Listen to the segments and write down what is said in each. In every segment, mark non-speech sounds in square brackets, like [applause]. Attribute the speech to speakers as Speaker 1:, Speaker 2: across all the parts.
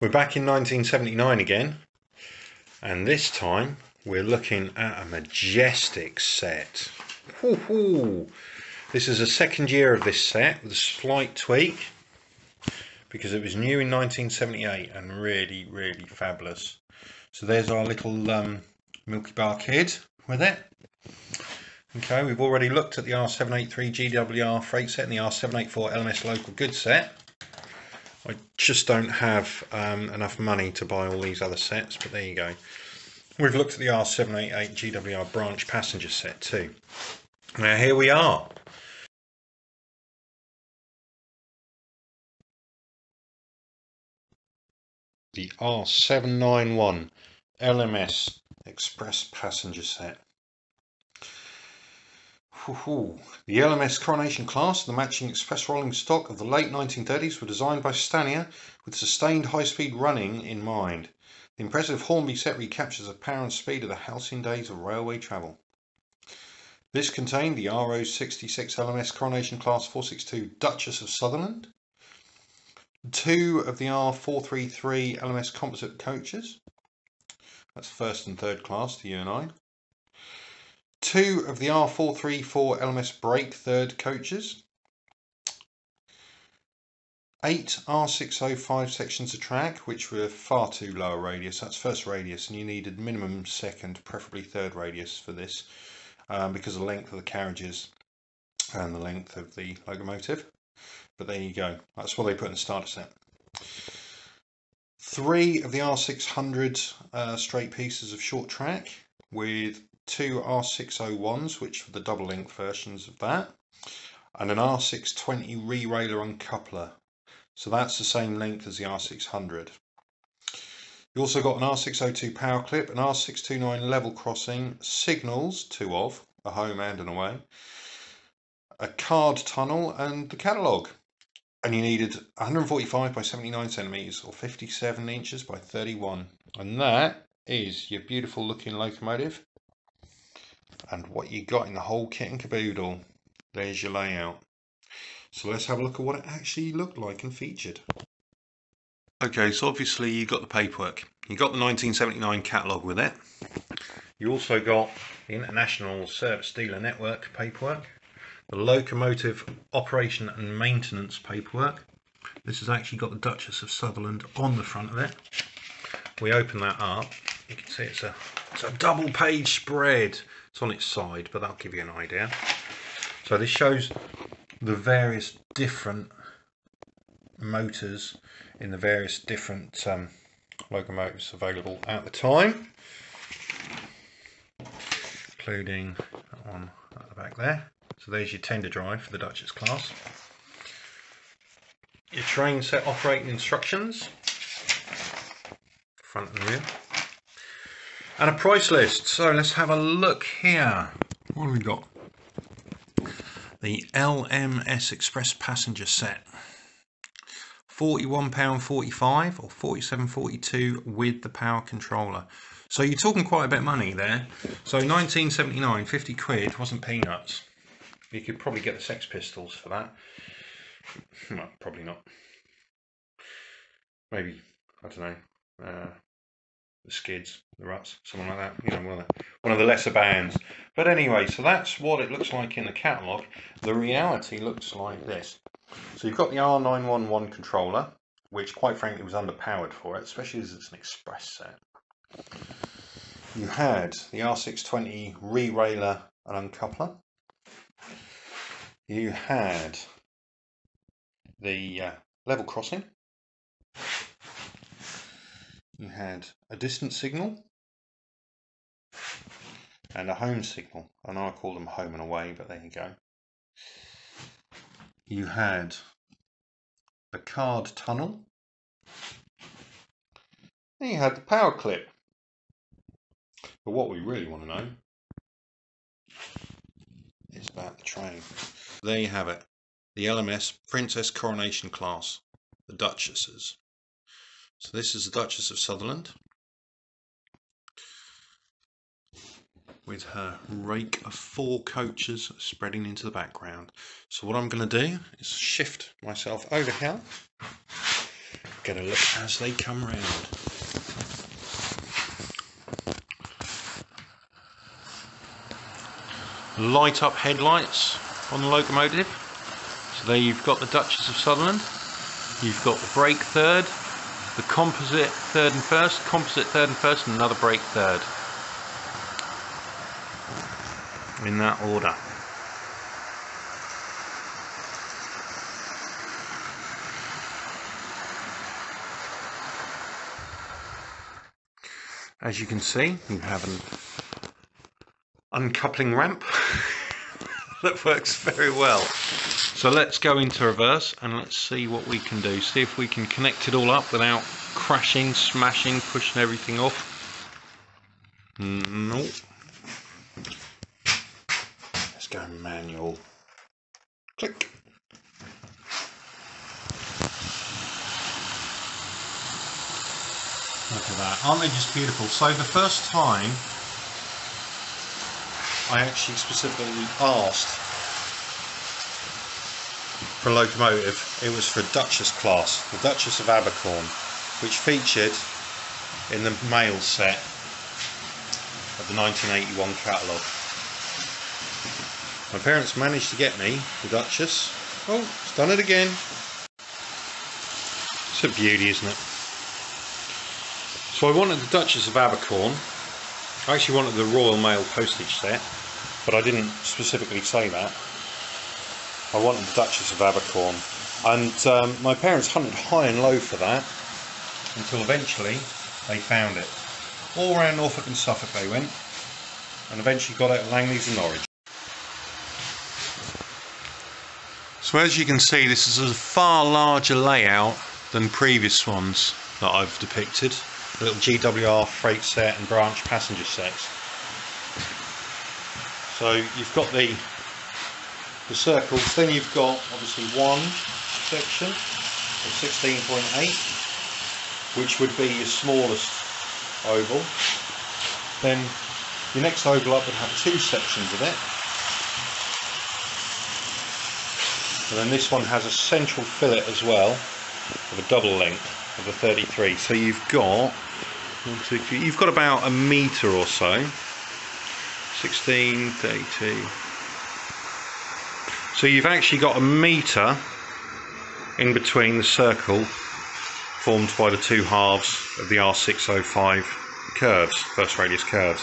Speaker 1: We're back in 1979 again, and this time we're looking at a majestic set. This is a second year of this set with a slight tweak because it was new in 1978 and really, really fabulous. So there's our little um, Milky Bar kid with it. Okay, we've already looked at the R783 GWR freight set and the R784 LMS local goods set. I just don't have um, enough money to buy all these other sets, but there you go. We've looked at the R788 GWR branch passenger set too. Now here we are. The R791 LMS Express passenger set. The LMS Coronation class and the matching express rolling stock of the late 1930s were designed by Stanier with sustained high-speed running in mind. The impressive Hornby set recaptures the power and speed of the halcyon days of railway travel. This contained the R066 LMS Coronation Class 462 Duchess of Sutherland, two of the R433 LMS composite coaches, that's first and third class you and I, two of the R434 LMS brake third coaches, eight R605 sections of track, which were far too low a radius. That's first radius, and you needed minimum second, preferably third radius for this, um, because of the length of the carriages and the length of the locomotive. But there you go. That's what they put in the starter set. Three of the R600 uh, straight pieces of short track with two R601s, which were the double link versions of that, and an R620 re-railer uncoupler. So that's the same length as the R600. You also got an R602 power clip, an R629 level crossing, signals, two of, a home and an away, a card tunnel and the catalogue. And you needed 145 by 79 centimetres or 57 inches by 31. And that is your beautiful looking locomotive and what you got in the whole kit and caboodle. There's your layout. So let's have a look at what it actually looked like and featured. Okay, so obviously you got the paperwork. You got the 1979 catalogue with it. You also got the International Service Dealer Network paperwork, the locomotive operation and maintenance paperwork. This has actually got the Duchess of Sutherland on the front of it. We open that up, you can see it's a, it's a double page spread it's on its side, but that'll give you an idea. So this shows the various different motors in the various different um, locomotives available at the time, including that one at the back there. So there's your tender drive for the Duchess class. Your train set operating instructions, front and rear and a price list. So let's have a look here. What have we got? The LMS Express Passenger Set. £41.45 or £47.42 with the power controller. So you're talking quite a bit of money there. So 1979, 50 quid wasn't peanuts. You could probably get the Sex Pistols for that. Well, probably not. Maybe, I don't know, uh, the Skids, the Ruts, something like that. You know, one of the, one of the lesser bands. But anyway, so that's what it looks like in the catalogue. The reality looks like this. So you've got the R911 controller, which quite frankly was underpowered for it, especially as it's an express set. You had the R620 re-railer and uncoupler. You had the uh, level crossing you had a distance signal and a home signal. And I call them home and away, but there you go. You had the card tunnel. You had the power clip. But what we really want to know is about the train. There you have it. The LMS Princess Coronation class, the Duchesses. So this is the Duchess of Sutherland with her rake of four coaches spreading into the background. So what I'm going to do is shift myself over here get a look as they come round. Light up headlights on the locomotive. So there you've got the Duchess of Sutherland. You've got the brake third, the composite third and first, composite third and first, and another brake third. In that order. As you can see, you have an uncoupling ramp [laughs] [laughs] that works very well. So let's go into reverse and let's see what we can do. See if we can connect it all up without crashing, smashing, pushing everything off. Mm, nope. Let's go manual. Click. Look at that. Aren't they just beautiful? So the first time I actually specifically asked for a locomotive, it was for a Duchess class, the Duchess of Abercorn, which featured in the mail set of the 1981 catalogue. My parents managed to get me the Duchess. Oh, it's done it again. It's a beauty, isn't it? So I wanted the Duchess of Abercorn. I actually wanted the Royal Mail postage set, but I didn't specifically say that. I wanted the Duchess of Abercorn. And um, my parents hunted high and low for that until eventually they found it. All around Norfolk and Suffolk they went and eventually got it at Langley's and Norwich. So as you can see this is a far larger layout than previous ones that I've depicted little GWR freight set and branch passenger sets. So you've got the the circles, then you've got obviously one section of 16.8 which would be your smallest oval. Then your next oval up would have two sections of it. And then this one has a central fillet as well of a double length of a 33. So you've got You've got about a metre or so. 16, 32. So you've actually got a metre in between the circle formed by the two halves of the R605 curves, first radius curves.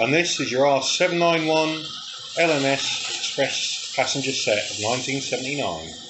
Speaker 1: And this is your R791 LMS Express passenger set of 1979.